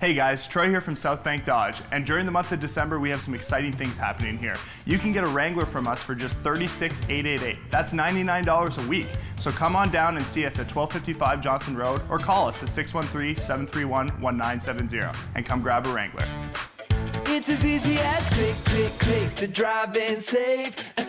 Hey guys, Troy here from Southbank Dodge, and during the month of December we have some exciting things happening here. You can get a Wrangler from us for just $36,888. That's $99 a week. So come on down and see us at 1255 Johnson Road or call us at 613-731-1970 and come grab a Wrangler. It's as easy as click, click, click to drive and save and